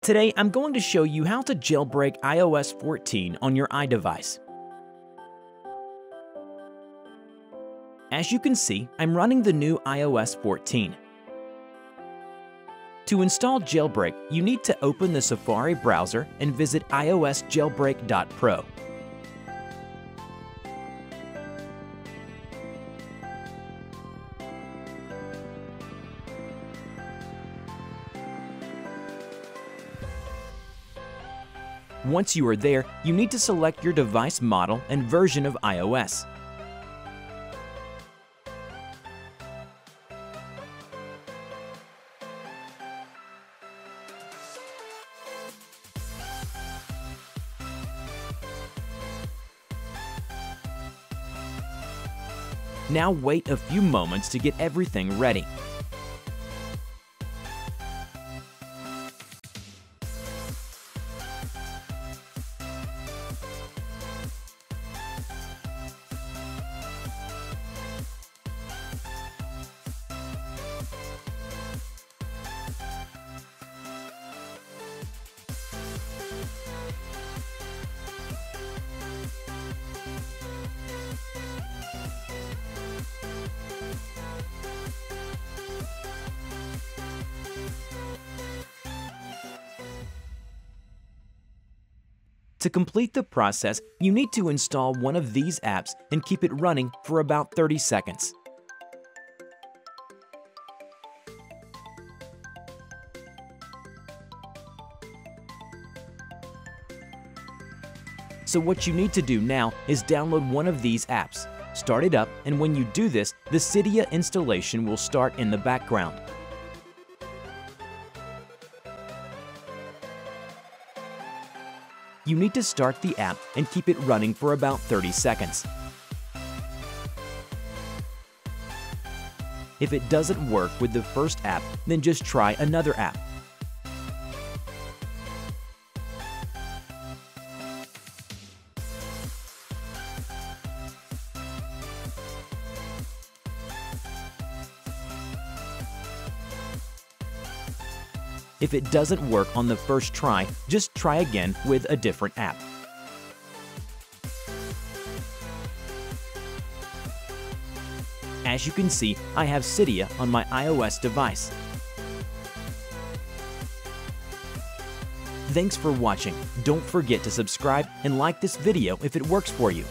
Today, I'm going to show you how to jailbreak iOS 14 on your iDevice. As you can see, I'm running the new iOS 14. To install Jailbreak, you need to open the Safari browser and visit iosjailbreak.pro. Once you are there, you need to select your device model and version of iOS. Now wait a few moments to get everything ready. To complete the process, you need to install one of these apps and keep it running for about 30 seconds. So what you need to do now is download one of these apps, start it up, and when you do this, the Cydia installation will start in the background. You need to start the app and keep it running for about 30 seconds. If it doesn't work with the first app, then just try another app. If it doesn't work on the first try, just try again with a different app. As you can see, I have Cydia on my iOS device. Thanks for watching. Don't forget to subscribe and like this video if it works for you.